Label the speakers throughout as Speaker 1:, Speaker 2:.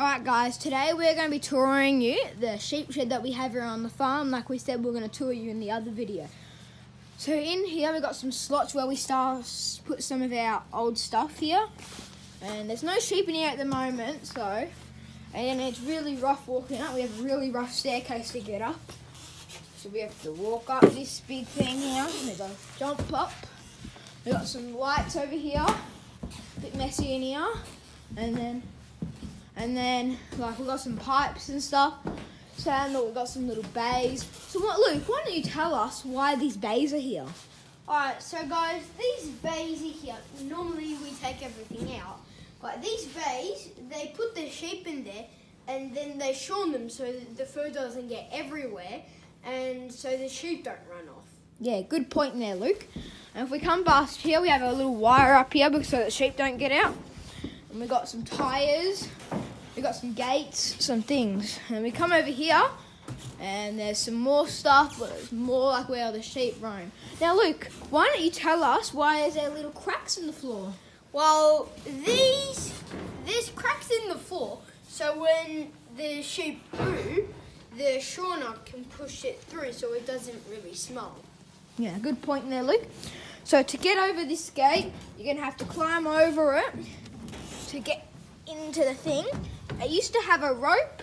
Speaker 1: Alright guys, today we're going to be touring you the sheep shed that we have here on the farm. Like we said, we're going to tour you in the other video. So in here we've got some slots where we start put some of our old stuff here. And there's no sheep in here at the moment, so and it's really rough walking up. We have a really rough staircase to get up. So we have to walk up this big thing here. We go jump up. We've got some lights over here. A bit messy in here. And then and then like we've got some pipes and stuff. So and we've got some little bays. So what Luke, why don't you tell us why these bays are here?
Speaker 2: Alright, so guys, these bays are here. Normally we take everything out. But these bays, they put the sheep in there and then they shorn them so the fur doesn't get everywhere and so the sheep don't run off.
Speaker 1: Yeah, good point there, Luke. And if we come past here, we have a little wire up here so the sheep don't get out. And we got some tyres we got some gates, some things. And we come over here and there's some more stuff, but it's more like where the sheep roam. Now, Luke, why don't you tell us why is there little cracks in the floor?
Speaker 2: Well, these there's cracks in the floor, so when the sheep poo, the shorner can push it through, so it doesn't really smell.
Speaker 1: Yeah, good point there, Luke. So to get over this gate, you're gonna have to climb over it to get into the thing. It used to have a rope,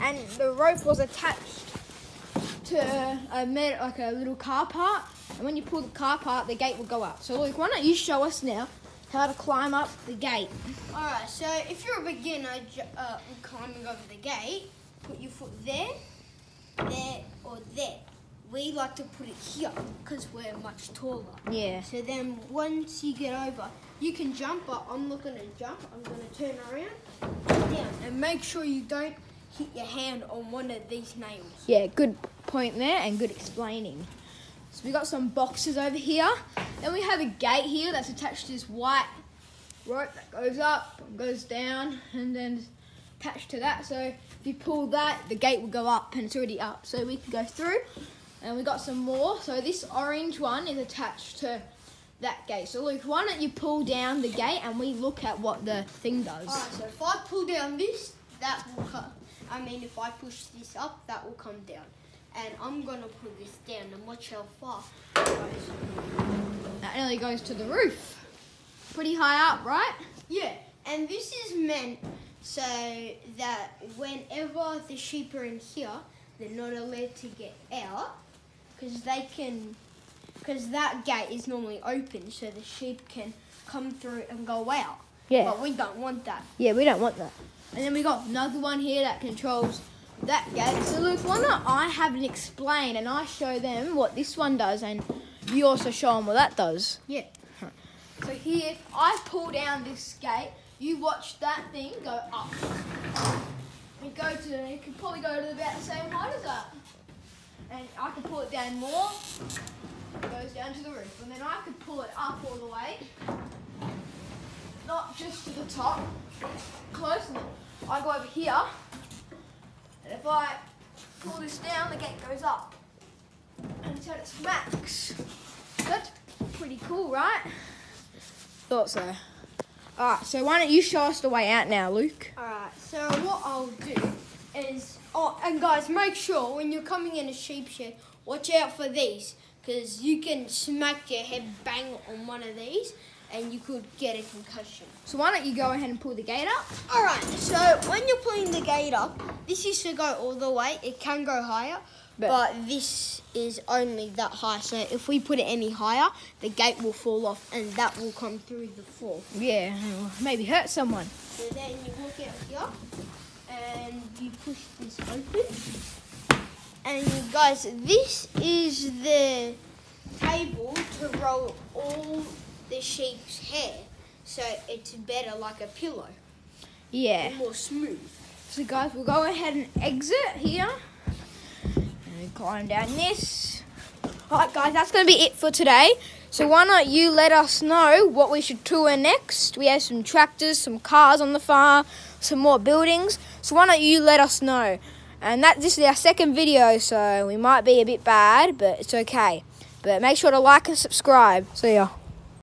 Speaker 1: and the rope was attached to a like a little car part. And when you pull the car part, the gate will go up. So Luke, why don't you show us now how to climb up the gate?
Speaker 2: Alright, so if you're a beginner uh, climbing over the gate, put your foot there, there, or there we like to put it here because we're much taller.
Speaker 1: Yeah.
Speaker 2: So then once you get over, you can jump, but I'm not going to jump. I'm going to turn around, make sure you don't hit your hand on one of these nails.
Speaker 1: Yeah, good point there and good explaining. So we got some boxes over here. Then we have a gate here that's attached to this white rope that goes up, goes down, and then attached to that. So if you pull that, the gate will go up, and it's already up. So we can go through. And we got some more. So this orange one is attached to that gate. So Luke, why don't you pull down the gate and we look at what the thing does.
Speaker 2: Alright, so if I pull down this, that will come. I mean, if I push this up, that will come down. And I'm going to pull this down and watch how far it goes.
Speaker 1: That nearly goes to the roof. Pretty high up, right?
Speaker 2: Yeah, and this is meant so that whenever the sheep are in here, they're not allowed to get out because they can, because that gate is normally open, so the sheep can come through and go out.
Speaker 1: Yeah.
Speaker 2: But we don't want that.
Speaker 1: Yeah, we don't want that. And then we got another one here that controls that gate. So Luke, why not I have it explain and I show them what this one does and you also show them what that does.
Speaker 2: Yeah.
Speaker 1: So here, if I pull down this gate, you watch that thing go up. And go to, it can probably go to about the same height as that and I can pull it down more, goes down to the roof. And then I can pull it up all the way, not just to the top, close enough. I go over here, and if I pull this down, the gate goes up until it's max. That's pretty cool, right? Thought so. Alright, so why don't you show us the way out now, Luke?
Speaker 2: Alright, so what I'll do is Oh, and guys, make sure when you're coming in a sheep shed, watch out for these because you can smack your head bang on one of these and you could get a concussion.
Speaker 1: So why don't you go ahead and pull the gate up?
Speaker 2: Alright, so when you're pulling the gate up, this is to go all the way. It can go higher, but, but this is only that high. So if we put it any higher, the gate will fall off and that will come through the floor.
Speaker 1: Yeah, maybe hurt someone.
Speaker 2: So then you walk out here and you push this open. Guys, this is the table to roll all the sheep's hair. So it's better like a pillow.
Speaker 1: Yeah.
Speaker 2: more smooth.
Speaker 1: So guys, we'll go ahead and exit here. And we climb down this. Alright guys, that's going to be it for today. So why not you let us know what we should tour next? We have some tractors, some cars on the farm, some more buildings. So why don't you let us know? And that this is our second video, so we might be a bit bad, but it's okay. But make sure to like and subscribe. See ya.